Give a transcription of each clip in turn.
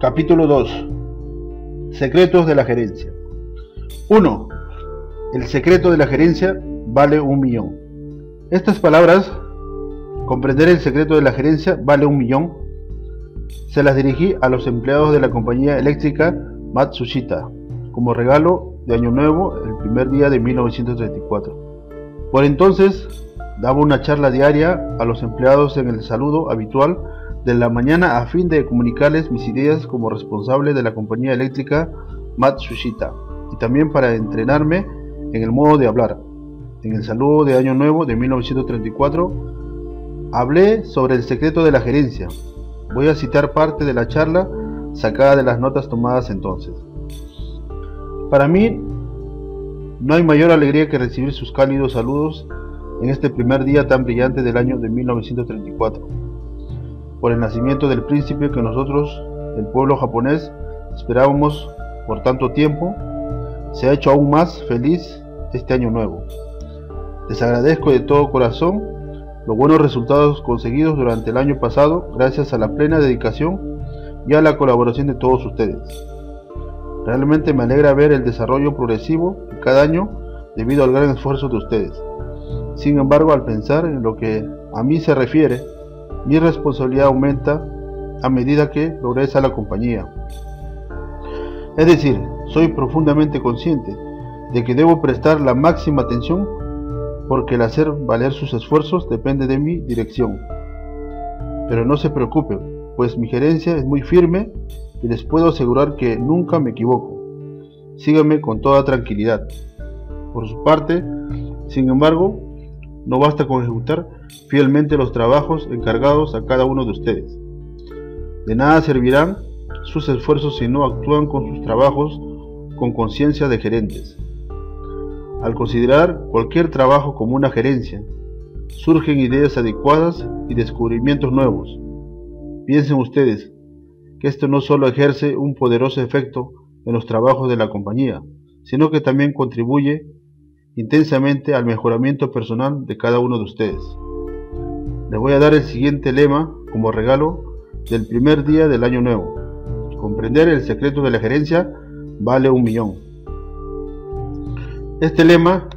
Capítulo 2. Secretos de la gerencia. 1. El secreto de la gerencia vale un millón. Estas palabras, comprender el secreto de la gerencia vale un millón, se las dirigí a los empleados de la compañía eléctrica Matsushita como regalo de Año Nuevo el primer día de 1934. Por entonces daba una charla diaria a los empleados en el saludo habitual de la mañana a fin de comunicarles mis ideas como responsable de la compañía eléctrica Matsushita y también para entrenarme en el modo de hablar. En el saludo de Año Nuevo de 1934 hablé sobre el secreto de la gerencia. Voy a citar parte de la charla sacada de las notas tomadas entonces. Para mí no hay mayor alegría que recibir sus cálidos saludos en este primer día tan brillante del año de 1934 por el nacimiento del príncipe que nosotros, el pueblo japonés, esperábamos por tanto tiempo, se ha hecho aún más feliz este año nuevo. Les agradezco de todo corazón los buenos resultados conseguidos durante el año pasado gracias a la plena dedicación y a la colaboración de todos ustedes. Realmente me alegra ver el desarrollo progresivo de cada año debido al gran esfuerzo de ustedes. Sin embargo, al pensar en lo que a mí se refiere, mi responsabilidad aumenta a medida que progresa la compañía. Es decir, soy profundamente consciente de que debo prestar la máxima atención porque el hacer valer sus esfuerzos depende de mi dirección. Pero no se preocupen, pues mi gerencia es muy firme y les puedo asegurar que nunca me equivoco. Síganme con toda tranquilidad. Por su parte, sin embargo, no basta con ejecutar fielmente los trabajos encargados a cada uno de ustedes. De nada servirán sus esfuerzos si no actúan con sus trabajos con conciencia de gerentes. Al considerar cualquier trabajo como una gerencia, surgen ideas adecuadas y descubrimientos nuevos. Piensen ustedes que esto no solo ejerce un poderoso efecto en los trabajos de la compañía, sino que también contribuye intensamente al mejoramiento personal de cada uno de ustedes. Les voy a dar el siguiente lema como regalo del primer día del año nuevo. Comprender el secreto de la gerencia vale un millón. Este lema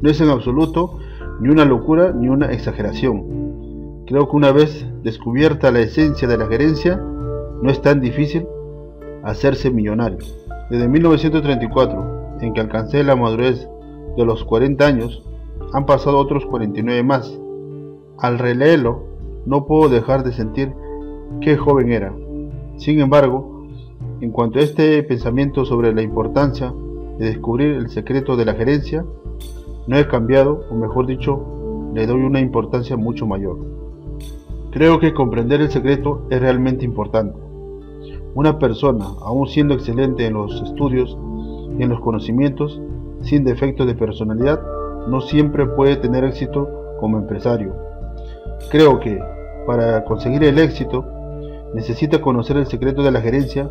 no es en absoluto ni una locura ni una exageración. Creo que una vez descubierta la esencia de la gerencia, no es tan difícil hacerse millonario. Desde 1934, en que alcancé la madurez de los 40 años, han pasado otros 49 más. Al releerlo, no puedo dejar de sentir qué joven era. Sin embargo, en cuanto a este pensamiento sobre la importancia de descubrir el secreto de la gerencia, no he cambiado, o mejor dicho, le doy una importancia mucho mayor. Creo que comprender el secreto es realmente importante. Una persona, aún siendo excelente en los estudios y en los conocimientos, sin defecto de personalidad, no siempre puede tener éxito como empresario. Creo que para conseguir el éxito necesita conocer el secreto de la gerencia,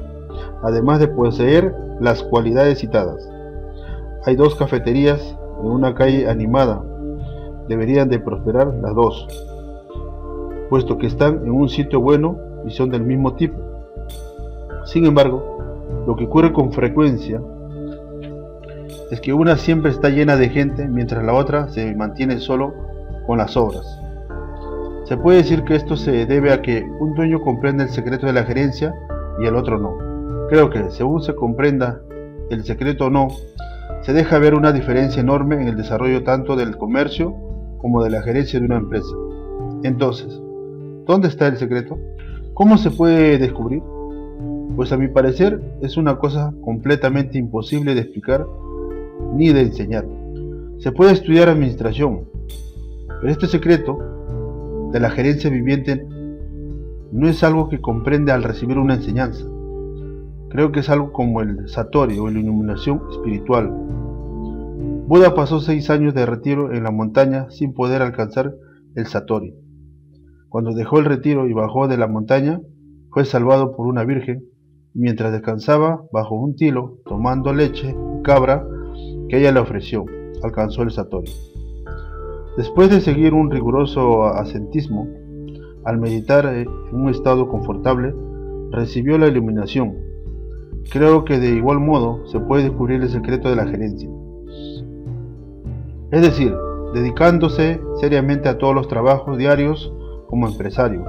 además de poseer las cualidades citadas. Hay dos cafeterías en una calle animada. Deberían de prosperar las dos, puesto que están en un sitio bueno y son del mismo tipo. Sin embargo, lo que ocurre con frecuencia es que una siempre está llena de gente mientras la otra se mantiene solo con las obras. Se puede decir que esto se debe a que un dueño comprende el secreto de la gerencia y el otro no. Creo que según se comprenda el secreto o no, se deja ver una diferencia enorme en el desarrollo tanto del comercio como de la gerencia de una empresa. Entonces, ¿dónde está el secreto? ¿Cómo se puede descubrir? Pues a mi parecer es una cosa completamente imposible de explicar ni de enseñar. Se puede estudiar administración, pero este secreto de la gerencia viviente no es algo que comprende al recibir una enseñanza. Creo que es algo como el Satori o la iluminación espiritual. Buda pasó seis años de retiro en la montaña sin poder alcanzar el Satori. Cuando dejó el retiro y bajó de la montaña, fue salvado por una virgen mientras descansaba bajo un tilo tomando leche y cabra, que ella le ofreció, alcanzó el Satori. Después de seguir un riguroso ascentismo, al meditar en un estado confortable, recibió la iluminación. Creo que de igual modo se puede descubrir el secreto de la gerencia. Es decir, dedicándose seriamente a todos los trabajos diarios como empresario.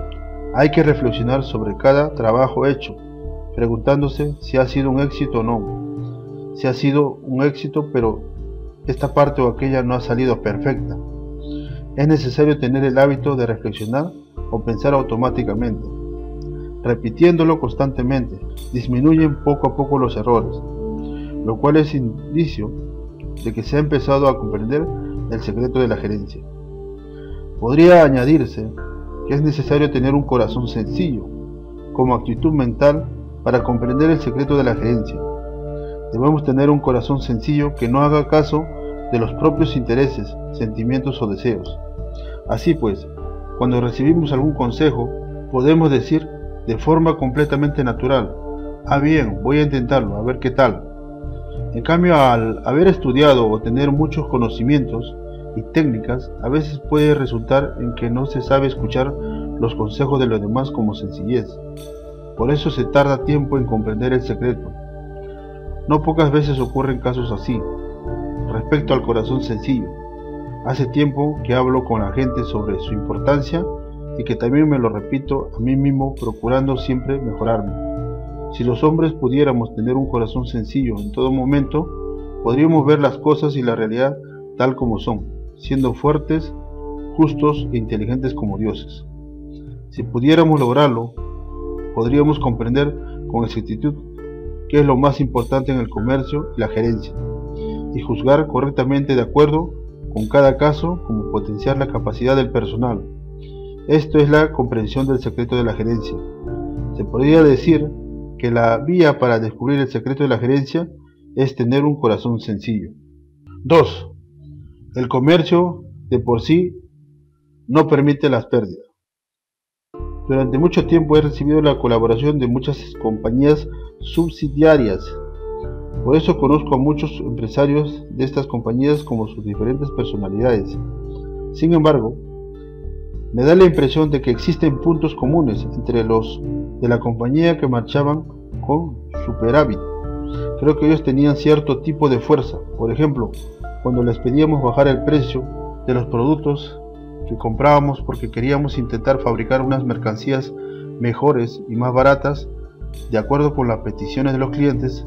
Hay que reflexionar sobre cada trabajo hecho, preguntándose si ha sido un éxito o no. Si ha sido un éxito, pero esta parte o aquella no ha salido perfecta. Es necesario tener el hábito de reflexionar o pensar automáticamente. Repitiéndolo constantemente, disminuyen poco a poco los errores, lo cual es indicio de que se ha empezado a comprender el secreto de la gerencia. Podría añadirse que es necesario tener un corazón sencillo como actitud mental para comprender el secreto de la gerencia. Debemos tener un corazón sencillo que no haga caso de los propios intereses, sentimientos o deseos. Así pues, cuando recibimos algún consejo, podemos decir de forma completamente natural, ah bien, voy a intentarlo, a ver qué tal. En cambio, al haber estudiado o tener muchos conocimientos y técnicas, a veces puede resultar en que no se sabe escuchar los consejos de los demás como sencillez. Por eso se tarda tiempo en comprender el secreto. No pocas veces ocurren casos así. Respecto al corazón sencillo, hace tiempo que hablo con la gente sobre su importancia y que también me lo repito a mí mismo procurando siempre mejorarme. Si los hombres pudiéramos tener un corazón sencillo en todo momento, podríamos ver las cosas y la realidad tal como son, siendo fuertes, justos e inteligentes como dioses. Si pudiéramos lograrlo, podríamos comprender con exactitud qué es lo más importante en el comercio y la gerencia, y juzgar correctamente de acuerdo con cada caso como potenciar la capacidad del personal. Esto es la comprensión del secreto de la gerencia. Se podría decir que la vía para descubrir el secreto de la gerencia es tener un corazón sencillo. 2. El comercio de por sí no permite las pérdidas. Durante mucho tiempo he recibido la colaboración de muchas compañías subsidiarias. Por eso conozco a muchos empresarios de estas compañías como sus diferentes personalidades. Sin embargo, me da la impresión de que existen puntos comunes entre los de la compañía que marchaban con superávit. Creo que ellos tenían cierto tipo de fuerza. Por ejemplo, cuando les pedíamos bajar el precio de los productos que comprábamos porque queríamos intentar fabricar unas mercancías mejores y más baratas de acuerdo con las peticiones de los clientes,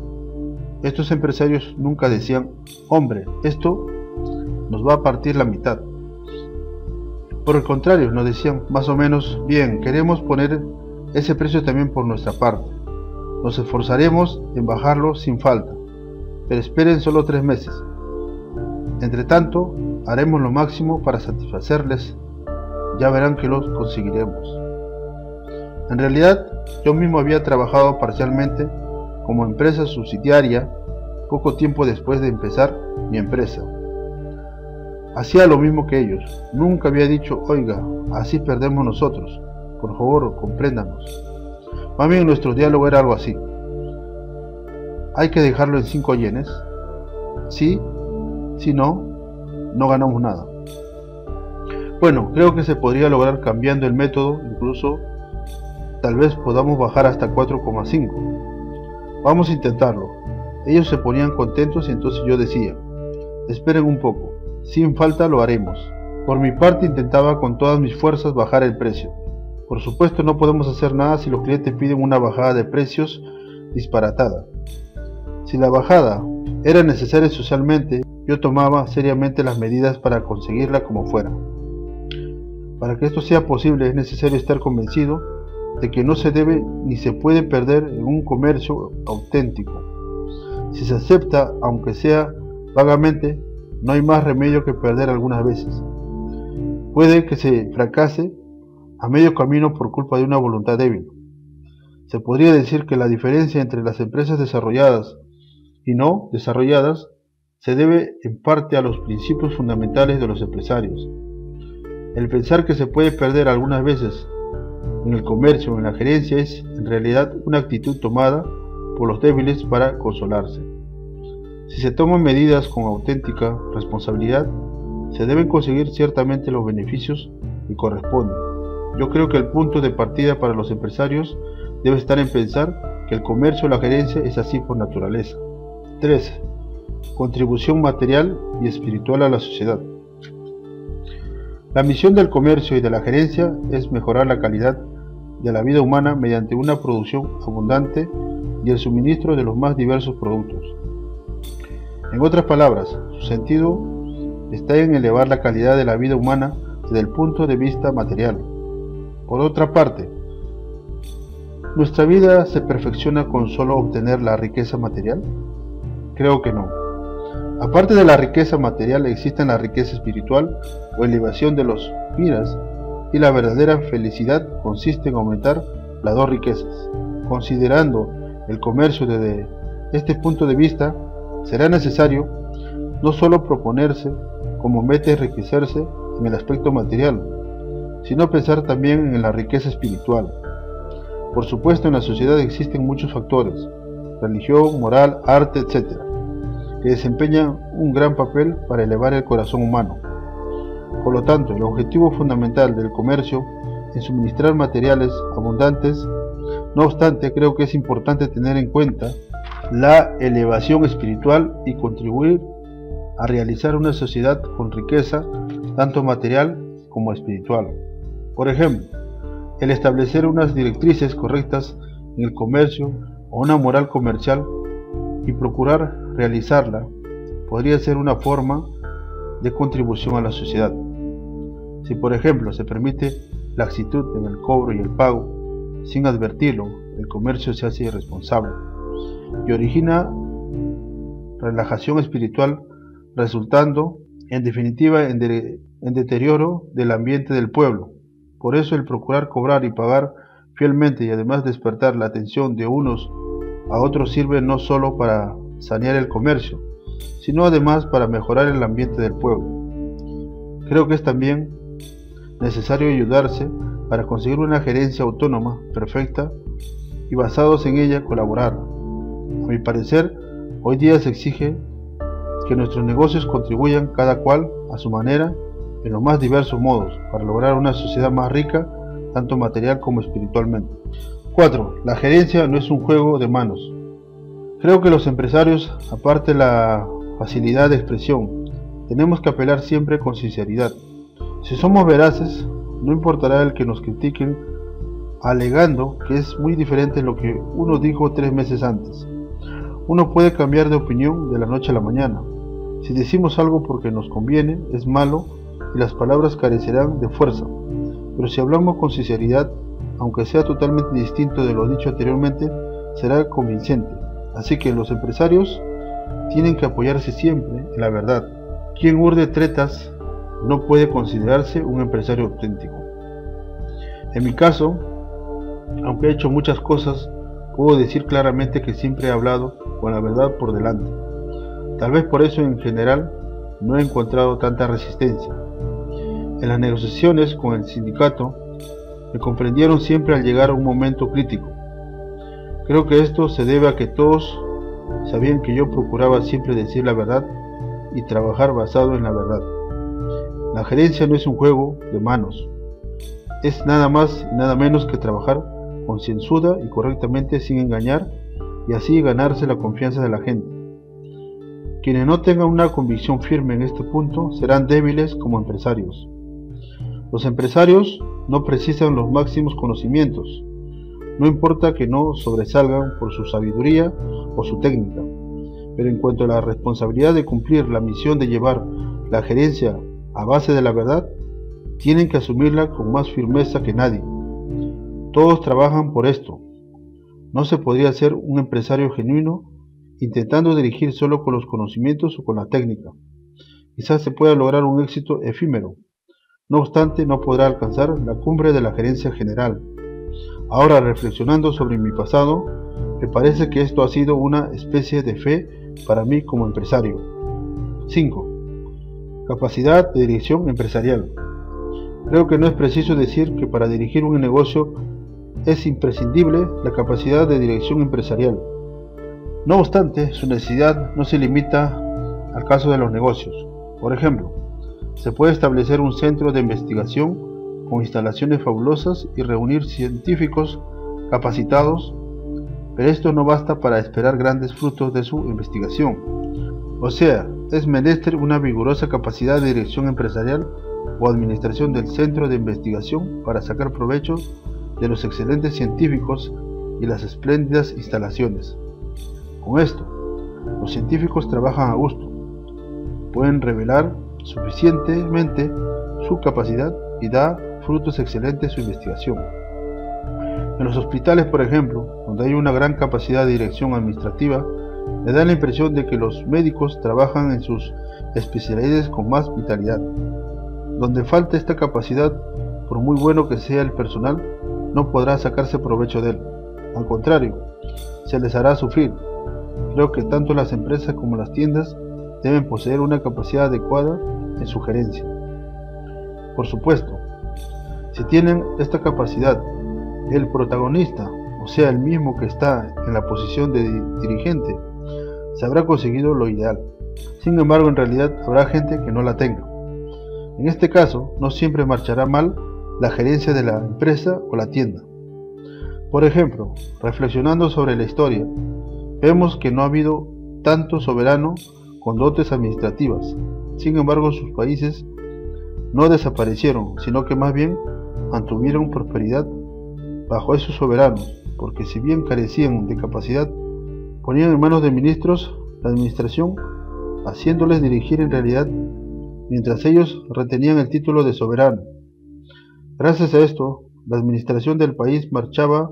estos empresarios nunca decían, hombre, esto nos va a partir la mitad. Por el contrario, nos decían más o menos, bien, queremos poner ese precio también por nuestra parte. Nos esforzaremos en bajarlo sin falta, pero esperen solo tres meses. Entre tanto, haremos lo máximo para satisfacerles. Ya verán que lo conseguiremos. En realidad, yo mismo había trabajado parcialmente como empresa subsidiaria poco tiempo después de empezar mi empresa. Hacía lo mismo que ellos. Nunca había dicho, oiga, así perdemos nosotros. Por favor, compréndanos. Más nuestro diálogo era algo así. Hay que dejarlo en 5 yenes. Sí, si no, no ganamos nada. Bueno, creo que se podría lograr cambiando el método, incluso tal vez podamos bajar hasta 4,5. Vamos a intentarlo. Ellos se ponían contentos y entonces yo decía, esperen un poco, sin falta lo haremos. Por mi parte intentaba con todas mis fuerzas bajar el precio. Por supuesto no podemos hacer nada si los clientes piden una bajada de precios disparatada. Si la bajada era necesaria socialmente, yo tomaba seriamente las medidas para conseguirla como fuera. Para que esto sea posible es necesario estar convencido de que no se debe ni se puede perder en un comercio auténtico. Si se acepta, aunque sea vagamente, no hay más remedio que perder algunas veces. Puede que se fracase a medio camino por culpa de una voluntad débil. Se podría decir que la diferencia entre las empresas desarrolladas y no desarrolladas se debe en parte a los principios fundamentales de los empresarios. El pensar que se puede perder algunas veces en el comercio o en la gerencia es en realidad una actitud tomada por los débiles para consolarse. Si se toman medidas con auténtica responsabilidad, se deben conseguir ciertamente los beneficios que corresponden. Yo creo que el punto de partida para los empresarios debe estar en pensar que el comercio o la gerencia es así por naturaleza. 3. Contribución material y espiritual a la sociedad. La misión del comercio y de la gerencia es mejorar la calidad de la vida humana mediante una producción abundante y el suministro de los más diversos productos. En otras palabras, su sentido está en elevar la calidad de la vida humana desde el punto de vista material. Por otra parte, ¿nuestra vida se perfecciona con solo obtener la riqueza material? Creo que no. Aparte de la riqueza material existen la riqueza espiritual o elevación de los miras y la verdadera felicidad consiste en aumentar las dos riquezas. Considerando el comercio desde este punto de vista, será necesario no solo proponerse como meta enriquecerse en el aspecto material, sino pensar también en la riqueza espiritual. Por supuesto, en la sociedad existen muchos factores, religión, moral, arte, etc., que desempeñan un gran papel para elevar el corazón humano. Por lo tanto, el objetivo fundamental del comercio es suministrar materiales abundantes. No obstante, creo que es importante tener en cuenta la elevación espiritual y contribuir a realizar una sociedad con riqueza, tanto material como espiritual. Por ejemplo, el establecer unas directrices correctas en el comercio o una moral comercial y procurar realizarla podría ser una forma de contribución a la sociedad. Si por ejemplo se permite la actitud en el cobro y el pago, sin advertirlo, el comercio se hace irresponsable y origina relajación espiritual resultando en definitiva en, en deterioro del ambiente del pueblo. Por eso el procurar cobrar y pagar fielmente y además despertar la atención de unos a otros sirve no solo para sanear el comercio, sino además para mejorar el ambiente del pueblo. Creo que es también necesario ayudarse para conseguir una gerencia autónoma, perfecta, y basados en ella colaborar. A mi parecer, hoy día se exige que nuestros negocios contribuyan cada cual a su manera en los más diversos modos para lograr una sociedad más rica, tanto material como espiritualmente. 4. La gerencia no es un juego de manos. Creo que los empresarios, aparte la facilidad de expresión, tenemos que apelar siempre con sinceridad. Si somos veraces, no importará el que nos critiquen alegando que es muy diferente lo que uno dijo tres meses antes. Uno puede cambiar de opinión de la noche a la mañana, si decimos algo porque nos conviene, es malo y las palabras carecerán de fuerza. Pero si hablamos con sinceridad, aunque sea totalmente distinto de lo dicho anteriormente, será convincente. Así que los empresarios tienen que apoyarse siempre en la verdad. Quien urde tretas no puede considerarse un empresario auténtico. En mi caso, aunque he hecho muchas cosas, puedo decir claramente que siempre he hablado con la verdad por delante. Tal vez por eso en general no he encontrado tanta resistencia. En las negociaciones con el sindicato me comprendieron siempre al llegar a un momento crítico. Creo que esto se debe a que todos sabían que yo procuraba siempre decir la verdad y trabajar basado en la verdad. La gerencia no es un juego de manos, es nada más y nada menos que trabajar concienzuda y correctamente sin engañar y así ganarse la confianza de la gente. Quienes no tengan una convicción firme en este punto serán débiles como empresarios. Los empresarios no precisan los máximos conocimientos, no importa que no sobresalgan por su sabiduría o su técnica, pero en cuanto a la responsabilidad de cumplir la misión de llevar la gerencia a base de la verdad, tienen que asumirla con más firmeza que nadie. Todos trabajan por esto. No se podría ser un empresario genuino intentando dirigir solo con los conocimientos o con la técnica. Quizás se pueda lograr un éxito efímero. No obstante, no podrá alcanzar la cumbre de la gerencia general. Ahora, reflexionando sobre mi pasado, me parece que esto ha sido una especie de fe para mí como empresario. 5. Capacidad de dirección empresarial. Creo que no es preciso decir que para dirigir un negocio es imprescindible la capacidad de dirección empresarial. No obstante, su necesidad no se limita al caso de los negocios. Por ejemplo, se puede establecer un centro de investigación con instalaciones fabulosas y reunir científicos capacitados, pero esto no basta para esperar grandes frutos de su investigación. O sea, es menester una vigorosa capacidad de dirección empresarial o administración del centro de investigación para sacar provecho de los excelentes científicos y las espléndidas instalaciones. Con esto, los científicos trabajan a gusto, pueden revelar suficientemente su capacidad y da frutos excelentes su investigación. En los hospitales, por ejemplo, donde hay una gran capacidad de dirección administrativa, me da la impresión de que los médicos trabajan en sus especialidades con más vitalidad. Donde falta esta capacidad, por muy bueno que sea el personal, no podrá sacarse provecho de él. Al contrario, se les hará sufrir. Creo que tanto las empresas como las tiendas deben poseer una capacidad adecuada en su gerencia. Por supuesto, si tienen esta capacidad, el protagonista, o sea, el mismo que está en la posición de dirigente, se habrá conseguido lo ideal. Sin embargo, en realidad habrá gente que no la tenga. En este caso, no siempre marchará mal la gerencia de la empresa o la tienda. Por ejemplo, reflexionando sobre la historia, vemos que no ha habido tanto soberano con dotes administrativas. Sin embargo, sus países no desaparecieron, sino que más bien mantuvieron prosperidad bajo esos soberanos, porque si bien carecían de capacidad, ponían en manos de ministros la administración, haciéndoles dirigir en realidad, mientras ellos retenían el título de soberano. Gracias a esto, la administración del país marchaba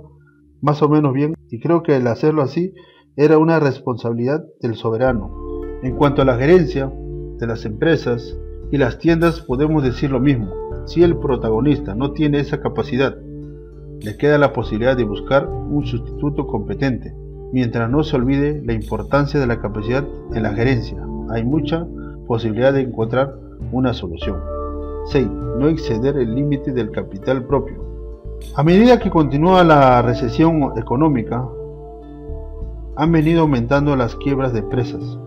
más o menos bien y creo que el hacerlo así era una responsabilidad del soberano. En cuanto a la gerencia de las empresas y las tiendas podemos decir lo mismo. Si el protagonista no tiene esa capacidad, le queda la posibilidad de buscar un sustituto competente, mientras no se olvide la importancia de la capacidad en la gerencia. Hay mucha posibilidad de encontrar una solución. 6. No exceder el límite del capital propio. A medida que continúa la recesión económica, han venido aumentando las quiebras de empresas.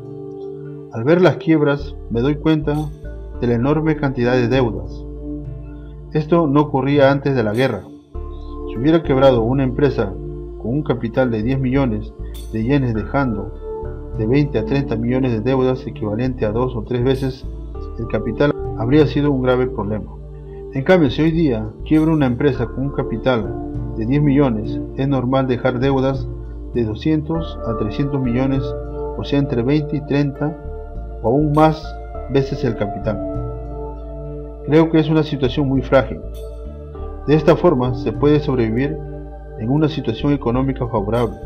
Al ver las quiebras me doy cuenta de la enorme cantidad de deudas. Esto no ocurría antes de la guerra. Si hubiera quebrado una empresa con un capital de 10 millones de yenes dejando de 20 a 30 millones de deudas equivalente a dos o tres veces el capital habría sido un grave problema. En cambio, si hoy día quiebra una empresa con un capital de 10 millones, es normal dejar deudas de 200 a 300 millones, o sea, entre 20 y 30 o aún más veces el capital. Creo que es una situación muy frágil. De esta forma se puede sobrevivir en una situación económica favorable.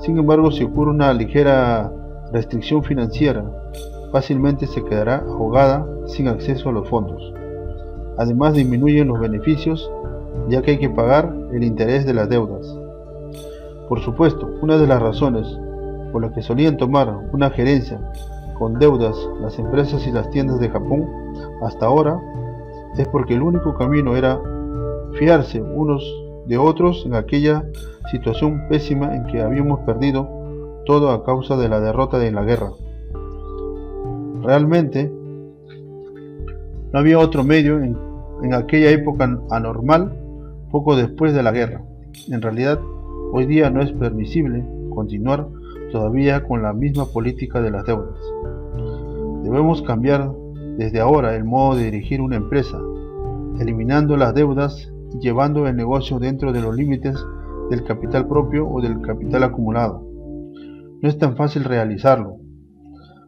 Sin embargo, si ocurre una ligera restricción financiera, fácilmente se quedará ahogada sin acceso a los fondos. Además disminuyen los beneficios ya que hay que pagar el interés de las deudas. Por supuesto, una de las razones por las que solían tomar una gerencia con deudas las empresas y las tiendas de Japón hasta ahora es porque el único camino era fiarse unos de otros en aquella situación pésima en que habíamos perdido todo a causa de la derrota de la guerra. Realmente no había otro medio en, en aquella época anormal poco después de la guerra. En realidad, hoy día no es permisible continuar todavía con la misma política de las deudas. Debemos cambiar desde ahora el modo de dirigir una empresa, eliminando las deudas y llevando el negocio dentro de los límites del capital propio o del capital acumulado. No es tan fácil realizarlo,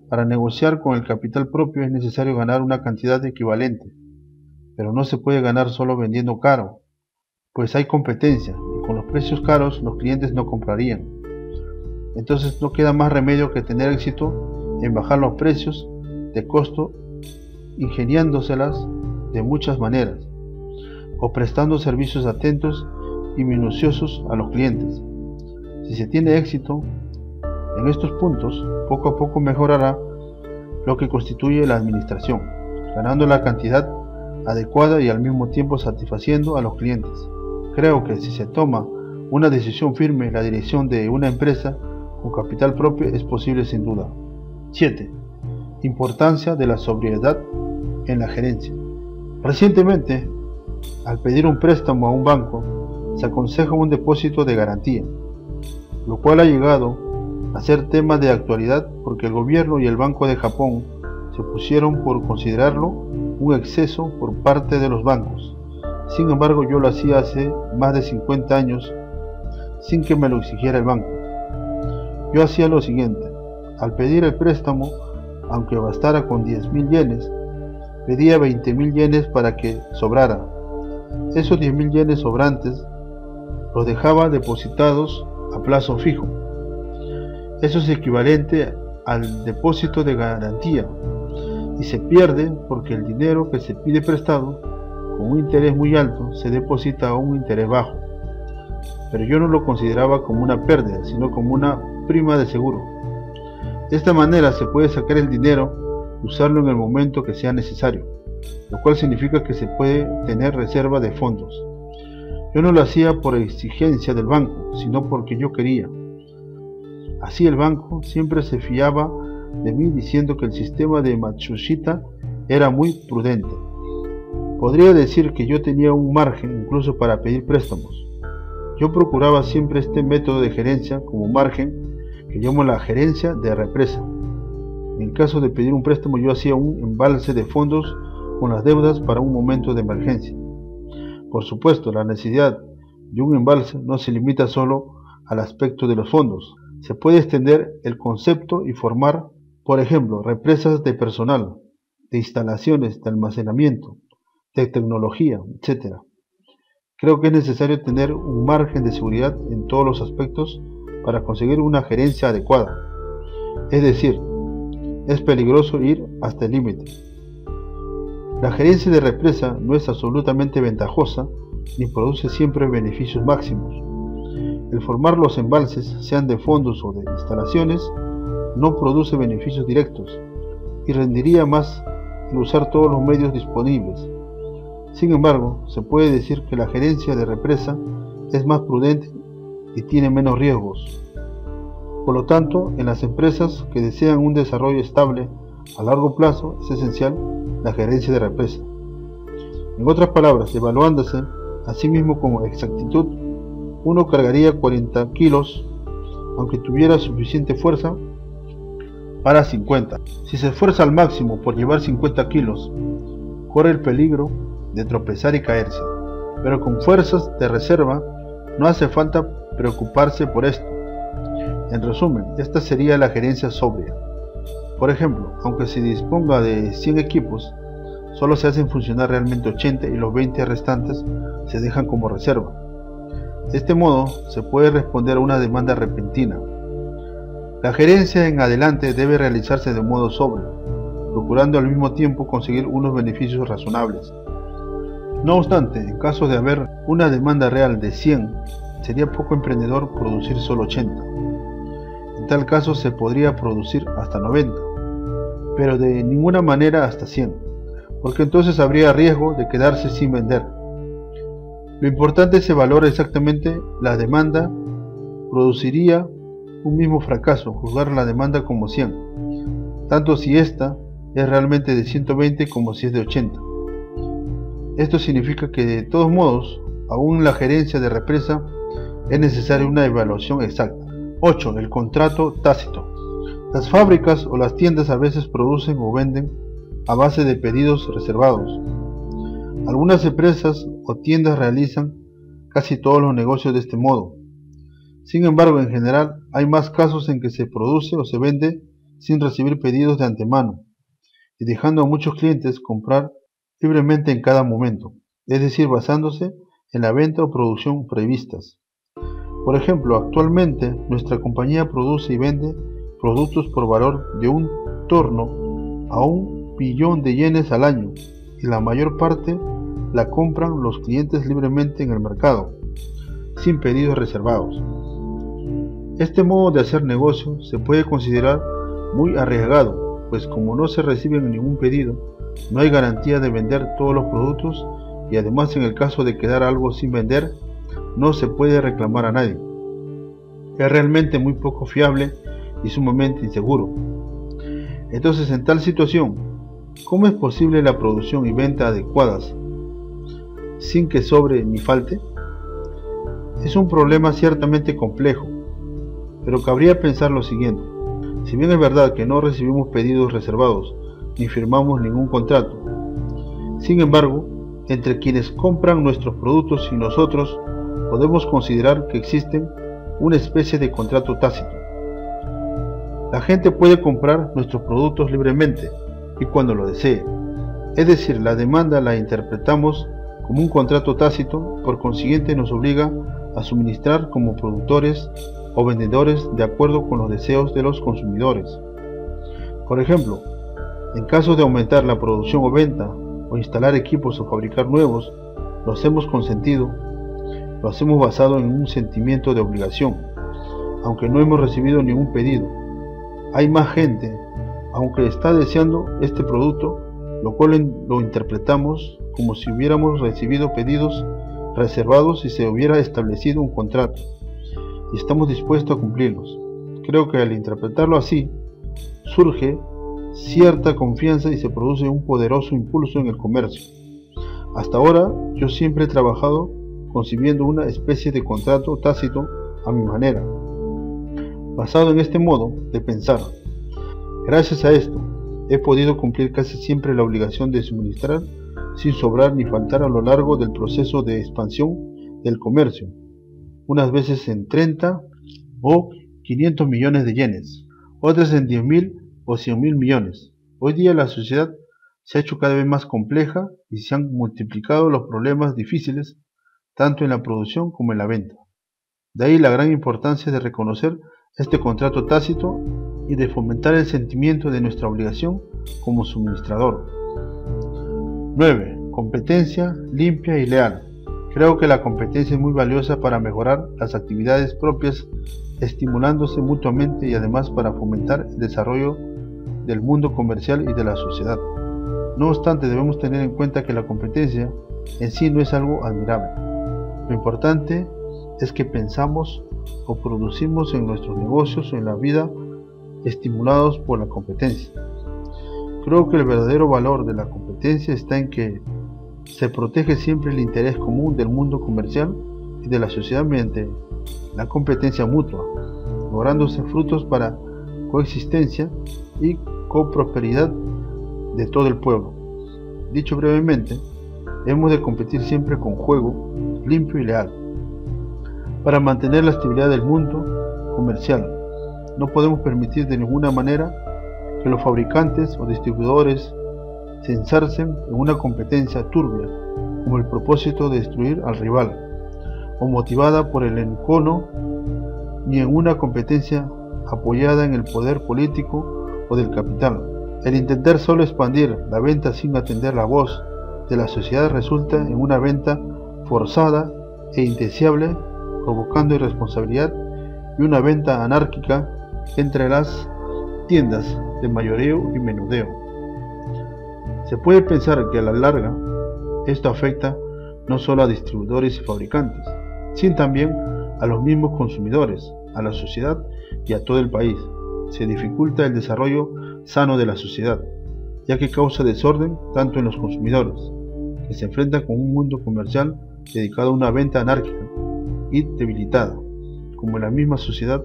para negociar con el capital propio es necesario ganar una cantidad equivalente, pero no se puede ganar solo vendiendo caro, pues hay competencia y con los precios caros los clientes no comprarían. Entonces no queda más remedio que tener éxito en bajar los precios de costo ingeniándoselas de muchas maneras o prestando servicios atentos y minuciosos a los clientes. Si se tiene éxito, en estos puntos, poco a poco mejorará lo que constituye la administración, ganando la cantidad adecuada y al mismo tiempo satisfaciendo a los clientes. Creo que si se toma una decisión firme la dirección de una empresa con capital propio es posible sin duda. 7. Importancia de la sobriedad en la gerencia. Recientemente, al pedir un préstamo a un banco, se aconseja un depósito de garantía, lo cual ha llegado a ser tema de actualidad porque el gobierno y el Banco de Japón se pusieron por considerarlo un exceso por parte de los bancos. Sin embargo, yo lo hacía hace más de 50 años sin que me lo exigiera el banco. Yo hacía lo siguiente, al pedir el préstamo, aunque bastara con 10.000 yenes, pedía 20.000 yenes para que sobrara. Esos 10.000 yenes sobrantes los dejaba depositados a plazo fijo. Eso es equivalente al depósito de garantía y se pierde porque el dinero que se pide prestado con un interés muy alto se deposita a un interés bajo. Pero yo no lo consideraba como una pérdida, sino como una prima de seguro. De esta manera se puede sacar el dinero y usarlo en el momento que sea necesario, lo cual significa que se puede tener reserva de fondos. Yo no lo hacía por exigencia del banco, sino porque yo quería. Así el banco siempre se fiaba de mí diciendo que el sistema de Matsushita era muy prudente. Podría decir que yo tenía un margen incluso para pedir préstamos. Yo procuraba siempre este método de gerencia como margen que llamo la gerencia de represa. En caso de pedir un préstamo yo hacía un embalse de fondos con las deudas para un momento de emergencia. Por supuesto, la necesidad de un embalse no se limita solo al aspecto de los fondos. Se puede extender el concepto y formar, por ejemplo, represas de personal, de instalaciones, de almacenamiento, de tecnología, etc. Creo que es necesario tener un margen de seguridad en todos los aspectos para conseguir una gerencia adecuada. Es decir, es peligroso ir hasta el límite. La gerencia de represa no es absolutamente ventajosa ni produce siempre beneficios máximos. El formar los embalses, sean de fondos o de instalaciones, no produce beneficios directos y rendiría más el usar todos los medios disponibles. Sin embargo, se puede decir que la gerencia de represa es más prudente y tiene menos riesgos. Por lo tanto, en las empresas que desean un desarrollo estable a largo plazo es esencial la gerencia de represa. En otras palabras, evaluándose a sí mismo con exactitud, uno cargaría 40 kilos aunque tuviera suficiente fuerza para 50. Si se esfuerza al máximo por llevar 50 kilos, corre el peligro de tropezar y caerse. Pero con fuerzas de reserva no hace falta preocuparse por esto. En resumen, esta sería la gerencia sobria. Por ejemplo, aunque se disponga de 100 equipos, solo se hacen funcionar realmente 80 y los 20 restantes se dejan como reserva. De este modo, se puede responder a una demanda repentina. La gerencia en adelante debe realizarse de modo sobrio, procurando al mismo tiempo conseguir unos beneficios razonables. No obstante, en caso de haber una demanda real de 100 sería poco emprendedor producir solo 80. En tal caso se podría producir hasta 90, pero de ninguna manera hasta 100, porque entonces habría riesgo de quedarse sin vender. Lo importante es evaluar exactamente la demanda, produciría un mismo fracaso juzgar la demanda como 100, tanto si esta es realmente de 120 como si es de 80. Esto significa que de todos modos, aún la gerencia de represa es necesaria una evaluación exacta. 8. El contrato tácito. Las fábricas o las tiendas a veces producen o venden a base de pedidos reservados. Algunas empresas o tiendas realizan casi todos los negocios de este modo. Sin embargo, en general, hay más casos en que se produce o se vende sin recibir pedidos de antemano y dejando a muchos clientes comprar libremente en cada momento, es decir, basándose en la venta o producción previstas. Por ejemplo, actualmente nuestra compañía produce y vende productos por valor de un torno a un billón de yenes al año y la mayor parte la compran los clientes libremente en el mercado, sin pedidos reservados. Este modo de hacer negocio se puede considerar muy arriesgado, pues como no se recibe ningún pedido, no hay garantía de vender todos los productos y además en el caso de quedar algo sin vender, no se puede reclamar a nadie. Es realmente muy poco fiable y sumamente inseguro. Entonces, en tal situación, ¿cómo es posible la producción y venta adecuadas sin que sobre ni falte? Es un problema ciertamente complejo, pero cabría pensar lo siguiente. Si bien es verdad que no recibimos pedidos reservados ni firmamos ningún contrato, sin embargo, entre quienes compran nuestros productos y nosotros podemos considerar que existen una especie de contrato tácito. La gente puede comprar nuestros productos libremente y cuando lo desee. Es decir, la demanda la interpretamos como un contrato tácito, por consiguiente nos obliga a suministrar como productores o vendedores de acuerdo con los deseos de los consumidores. Por ejemplo, en caso de aumentar la producción o venta, o instalar equipos o fabricar nuevos, lo hacemos consentido, lo hacemos basado en un sentimiento de obligación, aunque no hemos recibido ningún pedido. Hay más gente, aunque está deseando este producto, lo cual lo interpretamos como si hubiéramos recibido pedidos reservados y se hubiera establecido un contrato, y estamos dispuestos a cumplirlos. Creo que al interpretarlo así, surge cierta confianza y se produce un poderoso impulso en el comercio. Hasta ahora yo siempre he trabajado concibiendo una especie de contrato tácito a mi manera, basado en este modo de pensar. Gracias a esto, he podido cumplir casi siempre la obligación de suministrar sin sobrar ni faltar a lo largo del proceso de expansión del comercio, unas veces en 30 o 500 millones de yenes, otras en 10 mil o 100 mil millones. Hoy día la sociedad se ha hecho cada vez más compleja y se han multiplicado los problemas difíciles tanto en la producción como en la venta. De ahí la gran importancia de reconocer este contrato tácito y de fomentar el sentimiento de nuestra obligación como suministrador. 9. Competencia limpia y leal. Creo que la competencia es muy valiosa para mejorar las actividades propias, estimulándose mutuamente y además para fomentar el desarrollo del mundo comercial y de la sociedad. No obstante, debemos tener en cuenta que la competencia en sí no es algo admirable. Lo importante es que pensamos o producimos en nuestros negocios o en la vida estimulados por la competencia. Creo que el verdadero valor de la competencia está en que se protege siempre el interés común del mundo comercial y de la sociedad mediante la competencia mutua, lográndose frutos para coexistencia y coprosperidad de todo el pueblo. Dicho brevemente, hemos de competir siempre con juego limpio y leal para mantener la estabilidad del mundo comercial. No podemos permitir de ninguna manera que los fabricantes o distribuidores se ensarcen en una competencia turbia como el propósito de destruir al rival o motivada por el encono ni en una competencia apoyada en el poder político o del capital. El intentar solo expandir la venta sin atender la voz de la sociedad resulta en una venta forzada e indeseable, provocando irresponsabilidad y una venta anárquica entre las tiendas de mayoreo y menudeo. Se puede pensar que a la larga esto afecta no solo a distribuidores y fabricantes, sino también a los mismos consumidores, a la sociedad y a todo el país. Se dificulta el desarrollo sano de la sociedad, ya que causa desorden tanto en los consumidores, que se enfrentan con un mundo comercial dedicado a una venta anárquica y debilitada, como la misma sociedad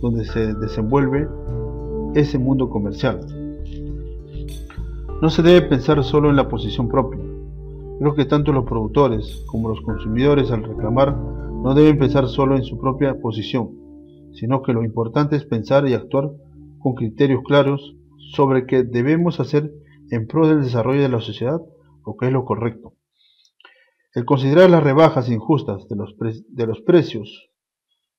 donde se desenvuelve ese mundo comercial. No se debe pensar solo en la posición propia. Creo que tanto los productores como los consumidores al reclamar no deben pensar solo en su propia posición, sino que lo importante es pensar y actuar con criterios claros sobre qué debemos hacer en pro del desarrollo de la sociedad o qué es lo correcto. El considerar las rebajas injustas de los, precios,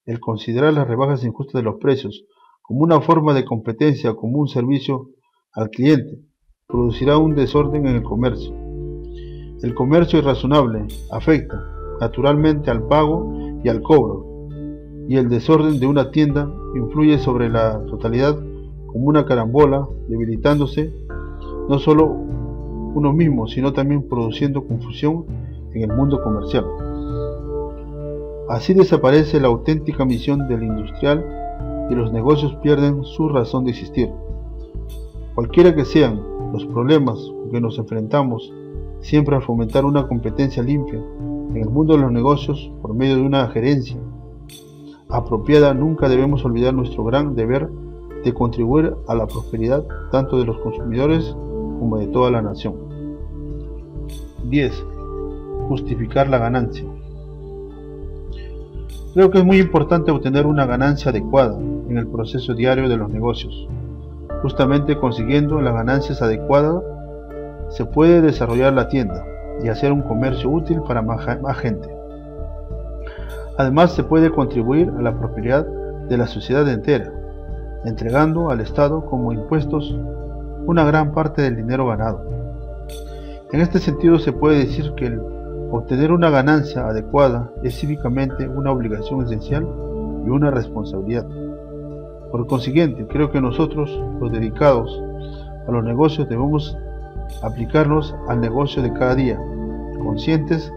el considerar las rebajas injustas de los precios como una forma de competencia como un servicio al cliente, producirá un desorden en el comercio. El comercio irrazonable afecta naturalmente al pago y al cobro, y el desorden de una tienda influye sobre la totalidad como una carambola, debilitándose no solo uno mismo, sino también produciendo confusión en el mundo comercial. Así desaparece la auténtica misión del industrial y los negocios pierden su razón de existir. Cualquiera que sean los problemas que nos enfrentamos, siempre al fomentar una competencia limpia, En el mundo de los negocios, por medio de una gerencia apropiada, nunca debemos olvidar nuestro gran deber de contribuir a la prosperidad tanto de los consumidores como de toda la nación. 10. Justificar la ganancia. Creo que es muy importante obtener una ganancia adecuada en el proceso diario de los negocios. Justamente consiguiendo las ganancias adecuadas se puede desarrollar la tienda y hacer un comercio útil para más, gente. Además se puede contribuir a la prosperidad de la sociedad entera, entregando al Estado como impuestos una gran parte del dinero ganado. En este sentido se puede decir que el obtener una ganancia adecuada es cívicamente una obligación esencial y una responsabilidad. Por consiguiente, creo que nosotros, los dedicados a los negocios, debemos aplicarnos al negocio de cada día, conscientes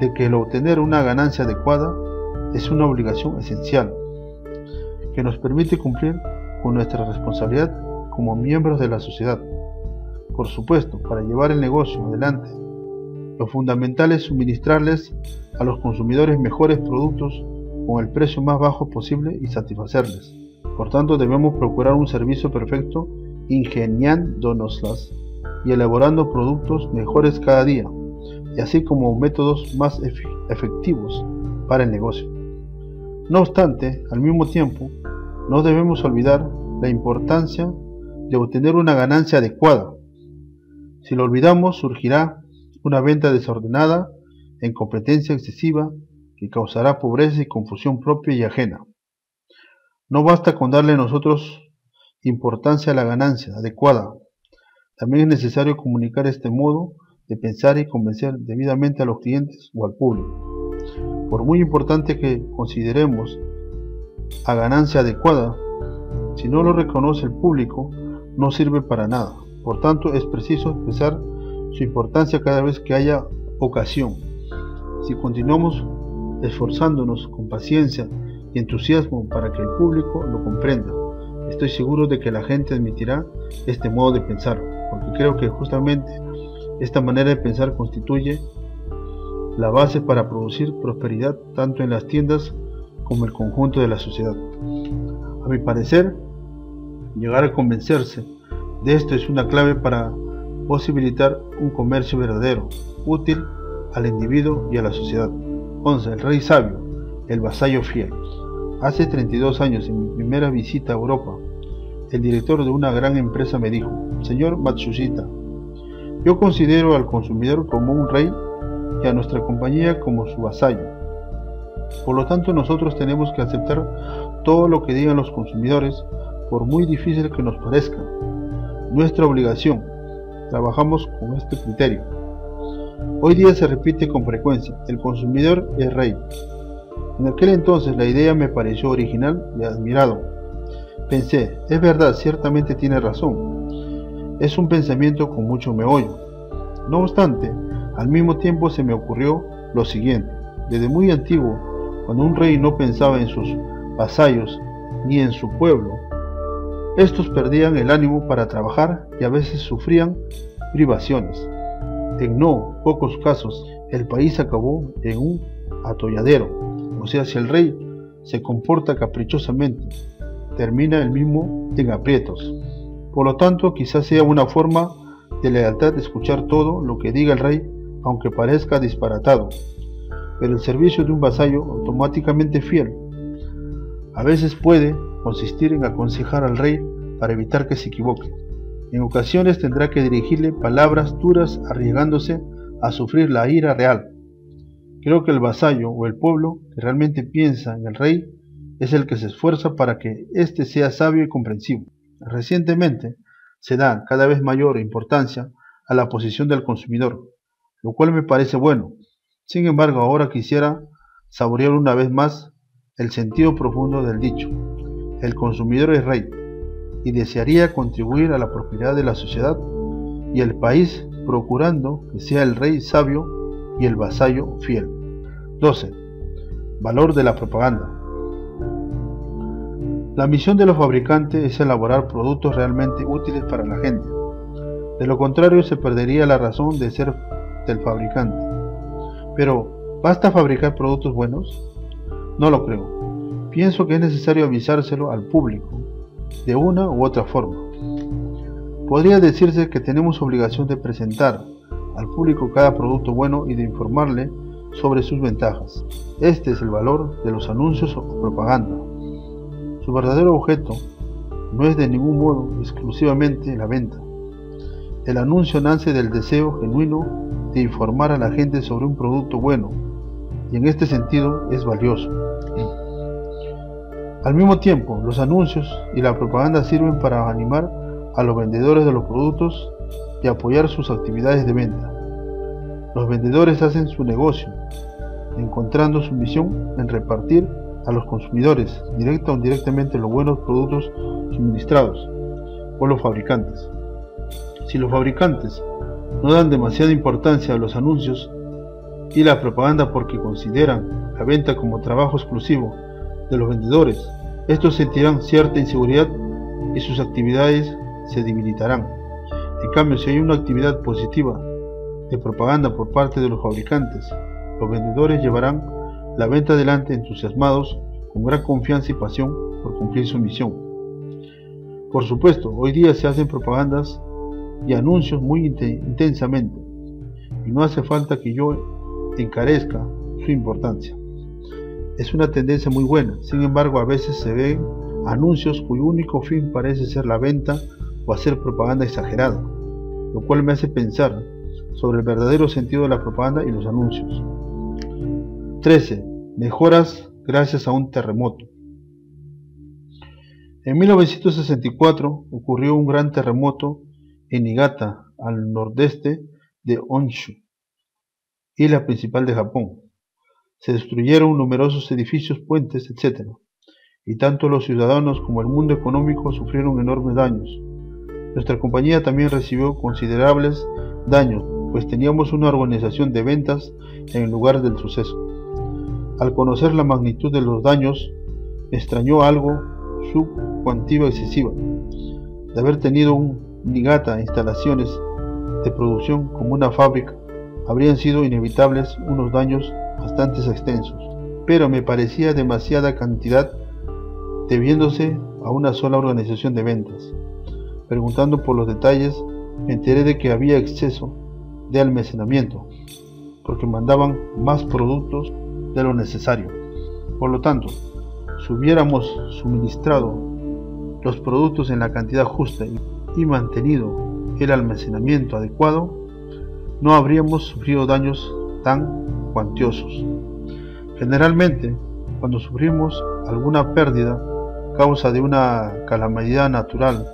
de que el obtener una ganancia adecuada es una obligación esencial que nos permite cumplir con nuestra responsabilidad como miembros de la sociedad. Por supuesto, para llevar el negocio adelante, lo fundamental es suministrarles a los consumidores mejores productos con el precio más bajo posible y satisfacerles. Por tanto, debemos procurar un servicio perfecto ingeniándonoslas y elaborando productos mejores cada día, y así como métodos más efectivos para el negocio. No obstante, al mismo tiempo, no debemos olvidar la importancia de obtener una ganancia adecuada. Si lo olvidamos, surgirá una venta desordenada, en competencia excesiva, que causará pobreza y confusión propia y ajena. No basta con darle a nosotros importancia a la ganancia adecuada, también es necesario comunicar este modo de pensar y convencer debidamente a los clientes o al público. Por muy importante que consideremos a ganancia adecuada, si no lo reconoce el público, no sirve para nada. Por tanto, es preciso expresar su importancia cada vez que haya ocasión. Si continuamos esforzándonos con paciencia y entusiasmo para que el público lo comprenda, estoy seguro de que la gente admitirá este modo de pensar porque creo que justamente esta manera de pensar constituye la base para producir prosperidad tanto en las tiendas como el conjunto de la sociedad. A mi parecer, llegar a convencerse de esto es una clave para posibilitar un comercio verdadero, útil al individuo y a la sociedad. 11. El rey sabio, el vasallo fiel. Hace 32 años, en mi primera visita a Europa, el director de una gran empresa me dijo, Señor Matsushita, yo considero al consumidor como un rey y a nuestra compañía como su vasallo. Por lo tanto, nosotros tenemos que aceptar todo lo que digan los consumidores, por muy difícil que nos parezca. Nuestra obligación. Trabajamos con este criterio. Hoy día se repite con frecuencia, el consumidor es rey. En aquel entonces la idea me pareció original y admirado. Pensé, es verdad, ciertamente tiene razón. Es un pensamiento con mucho meollo. No obstante, al mismo tiempo se me ocurrió lo siguiente. Desde muy antiguo, cuando un rey no pensaba en sus vasallos ni en su pueblo, estos perdían el ánimo para trabajar y a veces sufrían privaciones. En no pocos casos, el país acabó en un atolladero. O sea, si el rey se comporta caprichosamente termina el mismo en aprietos. Por lo tanto, quizás sea una forma de lealtad escuchar todo lo que diga el rey, aunque parezca disparatado. Pero el servicio de un vasallo automáticamente fiel a veces puede consistir en aconsejar al rey para evitar que se equivoque. En ocasiones tendrá que dirigirle palabras duras arriesgándose a sufrir la ira real. Creo que el vasallo o el pueblo que realmente piensa en el rey es el que se esfuerza para que éste sea sabio y comprensivo. Recientemente se da cada vez mayor importancia a la posición del consumidor, lo cual me parece bueno. Sin embargo, ahora quisiera saborear una vez más el sentido profundo del dicho. El consumidor es rey y desearía contribuir a la prosperidad de la sociedad y el país procurando que sea el rey sabio y el vasallo fiel. 12. Valor de la propaganda. La misión de los fabricantes es elaborar productos realmente útiles para la gente. De lo contrario se perdería la razón de ser del fabricante. Pero ¿Basta fabricar productos buenos? No lo creo. Pienso que es necesario avisárselo al público, de una u otra forma. Podría decirse que tenemos obligación de presentar al público cada producto bueno y de informarle sobre sus ventajas. Este es el valor de los anuncios o propaganda. Su verdadero objeto no es de ningún modo exclusivamente la venta. El anuncio nace del deseo genuino de informar a la gente sobre un producto bueno y en este sentido es valioso. Al mismo tiempo, los anuncios y la propaganda sirven para animar a los vendedores de los productos y apoyar sus actividades de venta. Los vendedores hacen su negocio, encontrando su misión en repartir a los consumidores, directa o indirectamente, los buenos productos suministrados por los fabricantes. Si los fabricantes no dan demasiada importancia a los anuncios y la propaganda porque consideran la venta como trabajo exclusivo de los vendedores, estos sentirán cierta inseguridad y sus actividades se debilitarán. En cambio, si hay una actividad positiva de propaganda por parte de los fabricantes, los vendedores llevarán la venta adelante entusiasmados con gran confianza y pasión por cumplir su misión. Por supuesto, hoy día se hacen propagandas y anuncios muy intensamente y no hace falta que yo encarezca su importancia. Es una tendencia muy buena, sin embargo a veces se ven anuncios cuyo único fin parece ser la venta o hacer propaganda exagerada, lo cual me hace pensar sobre el verdadero sentido de la propaganda y los anuncios. 13. Mejoras gracias a un terremoto. En 1964 ocurrió un gran terremoto en Niigata, al nordeste de Honshu, isla principal de Japón. Se destruyeron numerosos edificios, puentes, etc. Y tanto los ciudadanos como el mundo económico sufrieron enormes daños. Nuestra compañía también recibió considerables daños, pues teníamos una organización de ventas en el lugar del suceso. Al conocer la magnitud de los daños, extrañó algo su cuantía excesiva. De haber tenido un Nigata instalaciones de producción como una fábrica, habrían sido inevitables unos daños bastante extensos, pero me parecía demasiada cantidad debiéndose a una sola organización de ventas. Preguntando por los detalles, me enteré de que había exceso de almacenamiento, porque mandaban más productos de lo necesario. Por lo tanto, si hubiéramos suministrado los productos en la cantidad justa y mantenido el almacenamiento adecuado, no habríamos sufrido daños tan cuantiosos. Generalmente, cuando sufrimos alguna pérdida causa de una calamidad natural,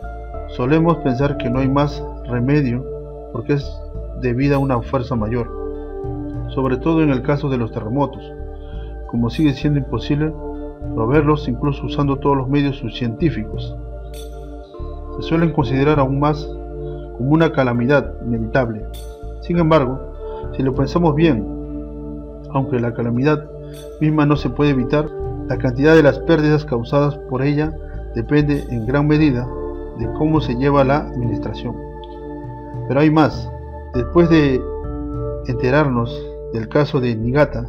solemos pensar que no hay más remedio porque es debida a una fuerza mayor, sobre todo en el caso de los terremotos como sigue siendo imposible proveerlos incluso usando todos los medios científicos. Se suelen considerar aún más como una calamidad inevitable. Sin embargo, si lo pensamos bien, aunque la calamidad misma no se puede evitar, la cantidad de las pérdidas causadas por ella depende en gran medida de cómo se lleva la administración. Pero hay más. Después de enterarnos del caso de Nigata,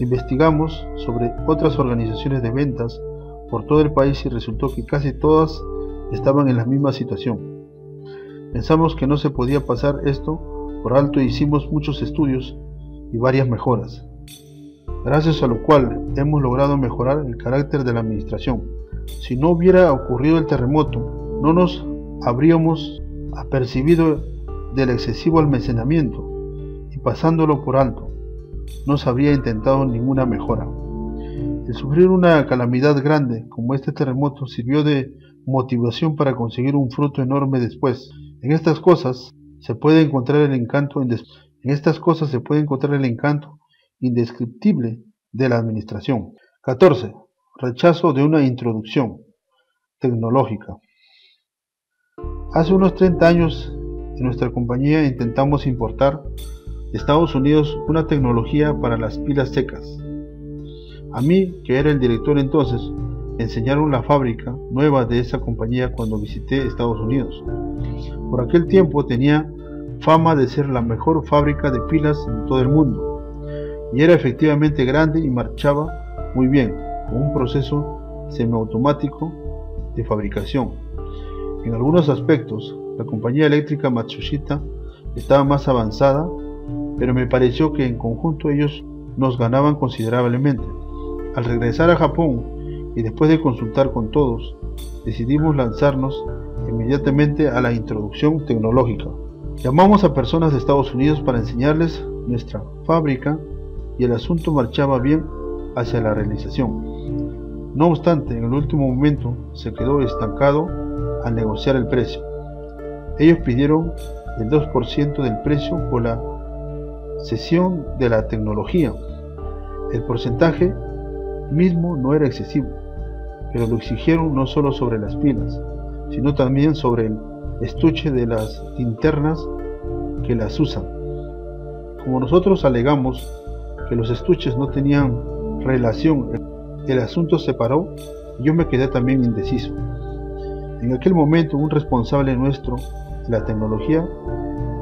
Investigamos sobre otras organizaciones de ventas por todo el país y resultó que casi todas estaban en la misma situación. Pensamos que no se podía pasar esto por alto e hicimos muchos estudios y varias mejoras, gracias a lo cual hemos logrado mejorar el carácter de la administración. Si no hubiera ocurrido el terremoto, no nos habríamos apercibido del excesivo almacenamiento y pasándolo por alto no se habría intentado ninguna mejora. El sufrir una calamidad grande como este terremoto sirvió de motivación para conseguir un fruto enorme después. En estas cosas se puede encontrar el encanto en estas cosas se puede encontrar el encanto indescriptible de la administración. 14. Rechazo de una introducción tecnológica. Hace unos 30 años en nuestra compañía intentamos importar Estados Unidos una tecnología para las pilas secas. A mí, que era el director entonces, enseñaron la fábrica nueva de esa compañía cuando visité Estados Unidos. Por aquel tiempo tenía fama de ser la mejor fábrica de pilas en todo el mundo y era efectivamente grande y marchaba muy bien, con un proceso semiautomático de fabricación. En algunos aspectos, la compañía eléctrica Matsushita estaba más avanzada, pero me pareció que en conjunto ellos nos ganaban considerablemente. Al regresar a Japón y después de consultar con todos, decidimos lanzarnos inmediatamente a la introducción tecnológica. Llamamos a personas de Estados Unidos para enseñarles nuestra fábrica y el asunto marchaba bien hacia la realización. No obstante, en el último momento se quedó estancado al negociar el precio. Ellos pidieron el 2% del precio por la cesión de la tecnología. El porcentaje mismo no era excesivo, pero lo exigieron no solo sobre las pilas, sino también sobre el estuche de las linternas que las usan. Como nosotros alegamos que los estuches no tenían relación, el asunto se paró y yo me quedé también indeciso. En aquel momento un responsable nuestro de la tecnología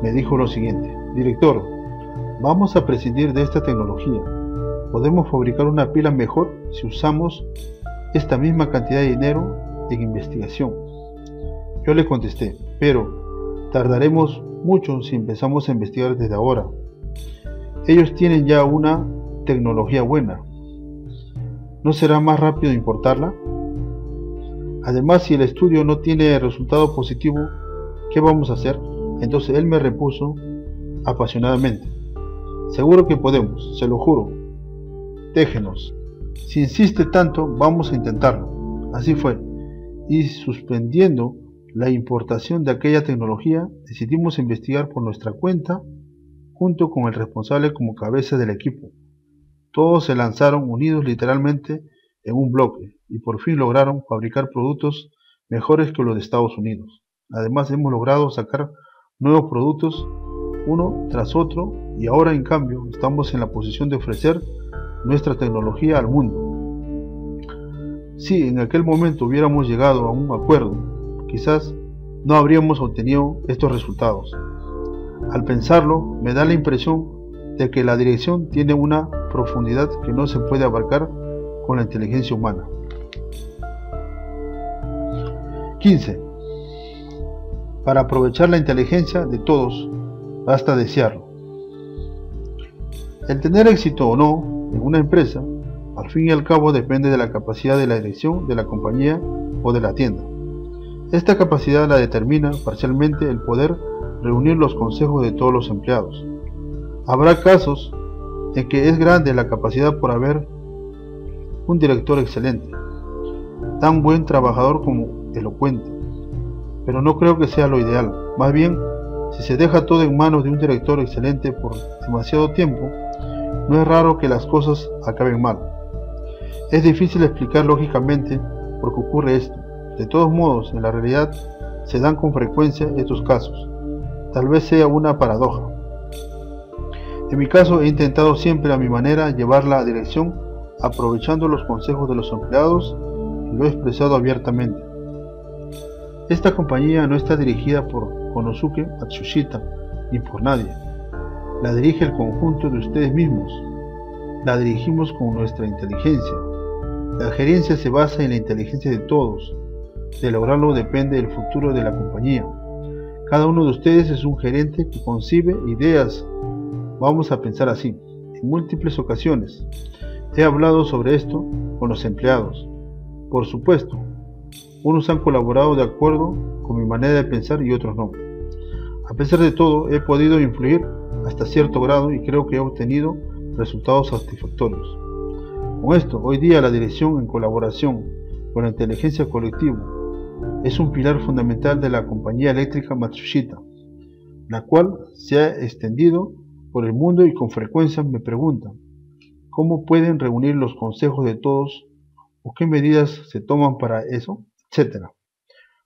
me dijo lo siguiente, director, vamos a prescindir de esta tecnología. Podemos fabricar una pila mejor si usamos esta misma cantidad de dinero en investigación. Yo le contesté, pero tardaremos mucho si empezamos a investigar desde ahora. Ellos tienen ya una tecnología buena. ¿No será más rápido importarla? Además, si el estudio no tiene resultado positivo, ¿qué vamos a hacer? Entonces él me repuso apasionadamente. Seguro que podemos, se lo juro. Déjenos. Si insiste tanto, vamos a intentarlo. Así fue. Y suspendiendo la importación de aquella tecnología, decidimos investigar por nuestra cuenta junto con el responsable como cabeza del equipo. Todos se lanzaron unidos literalmente en un bloque y por fin lograron fabricar productos mejores que los de Estados Unidos. Además hemos logrado sacar nuevos productos uno tras otro y ahora en cambio estamos en la posición de ofrecer nuestra tecnología al mundo. Si en aquel momento hubiéramos llegado a un acuerdo, quizás no habríamos obtenido estos resultados. Al pensarlo, me da la impresión de que la dirección tiene una profundidad que no se puede abarcar con la inteligencia humana. 15. Para aprovechar la inteligencia de todos, basta desearlo. El tener éxito o no en una empresa, al fin y al cabo depende de la capacidad de la dirección de la compañía o de la tienda. Esta capacidad la determina parcialmente el poder reunir los consejos de todos los empleados. Habrá casos en que es grande la capacidad por haber un director excelente, tan buen trabajador como elocuente, pero no creo que sea lo ideal. Más bien, si se deja todo en manos de un director excelente por demasiado tiempo, no es raro que las cosas acaben mal. Es difícil explicar lógicamente por qué ocurre esto. De todos modos, en la realidad se dan con frecuencia estos casos. Tal vez sea una paradoja. En mi caso he intentado siempre a mi manera llevar la dirección aprovechando los consejos de los empleados y lo he expresado abiertamente. Esta compañía no está dirigida por Konosuke Matsushita ni por nadie. La dirige el conjunto de ustedes mismos. La dirigimos con nuestra inteligencia. La gerencia se basa en la inteligencia de todos. De lograrlo depende el futuro de la compañía. Cada uno de ustedes es un gerente que concibe ideas. Vamos a pensar así. En múltiples ocasiones he hablado sobre esto con los empleados. Por supuesto, unos han colaborado de acuerdo con mi manera de pensar y otros no. A pesar de todo, he podido influir hasta cierto grado y creo que he obtenido resultados satisfactorios. Con esto, hoy día la dirección en colaboración con la inteligencia colectiva es un pilar fundamental de la compañía eléctrica Matsushita, la cual se ha extendido por el mundo y con frecuencia me preguntan cómo pueden reunir los consejos de todos o qué medidas se toman para eso, etc.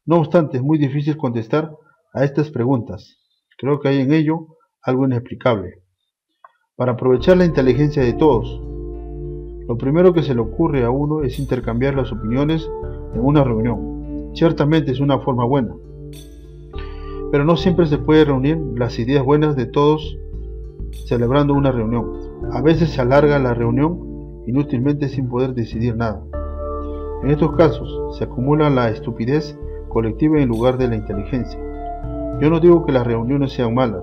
No obstante, es muy difícil contestar a estas preguntas. Creo que hay en ello algo inexplicable. Para aprovechar la inteligencia de todos, lo primero que se le ocurre a uno es intercambiar las opiniones en una reunión. Ciertamente es una forma buena, pero no siempre se puede reunir las ideas buenas de todos celebrando una reunión. A veces se alarga la reunión inútilmente sin poder decidir nada. En estos casos se acumula la estupidez colectiva en lugar de la inteligencia. Yo no digo que las reuniones sean malas,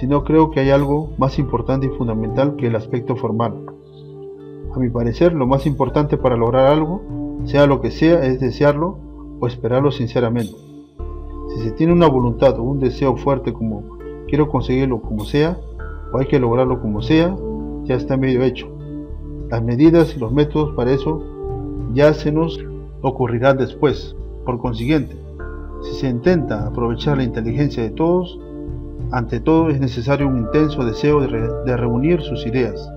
sino creo que hay algo más importante y fundamental que el aspecto formal. A mi parecer, lo más importante para lograr algo, sea lo que sea, es desearlo o esperarlo sinceramente. Si se tiene una voluntad o un deseo fuerte como quiero conseguirlo como sea, o hay que lograrlo como sea, ya está medio hecho. Las medidas y los métodos para eso ya se nos ocurrirán después. Por consiguiente, si se intenta aprovechar la inteligencia de todos, ante todo es necesario un intenso deseo de, reunir sus ideas.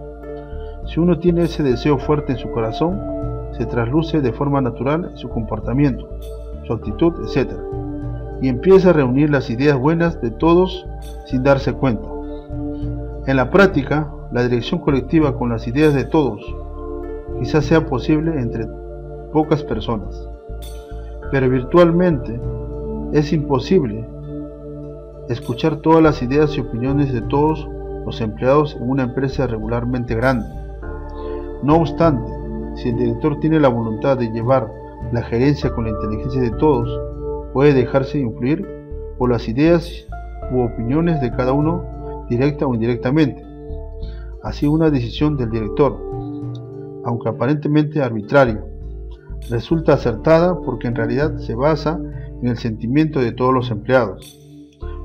Si uno tiene ese deseo fuerte en su corazón, se trasluce de forma natural su comportamiento, su actitud, etc. Y empieza a reunir las ideas buenas de todos sin darse cuenta. En la práctica, la dirección colectiva con las ideas de todos quizás sea posible entre pocas personas, pero virtualmente es imposible escuchar todas las ideas y opiniones de todos los empleados en una empresa regularmente grande. No obstante, si el director tiene la voluntad de llevar la gerencia con la inteligencia de todos, puede dejarse influir por las ideas u opiniones de cada uno directa o indirectamente. Así una decisión del director, aunque aparentemente arbitraria, resulta acertada porque en realidad se basa en el sentimiento de todos los empleados.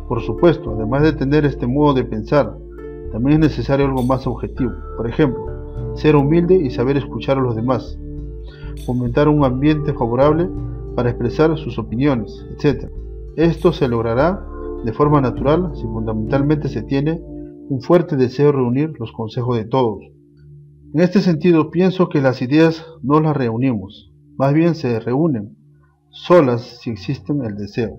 Por supuesto, además de tener este modo de pensar, también es necesario algo más objetivo. Por ejemplo, ser humilde y saber escuchar a los demás. Fomentar un ambiente favorable para expresar sus opiniones, etc. Esto se logrará de forma natural si fundamentalmente se tiene un fuerte deseo de reunir los consejos de todos. En este sentido, pienso que las ideas no las reunimos, más bien se reúnen, solas si existe el deseo.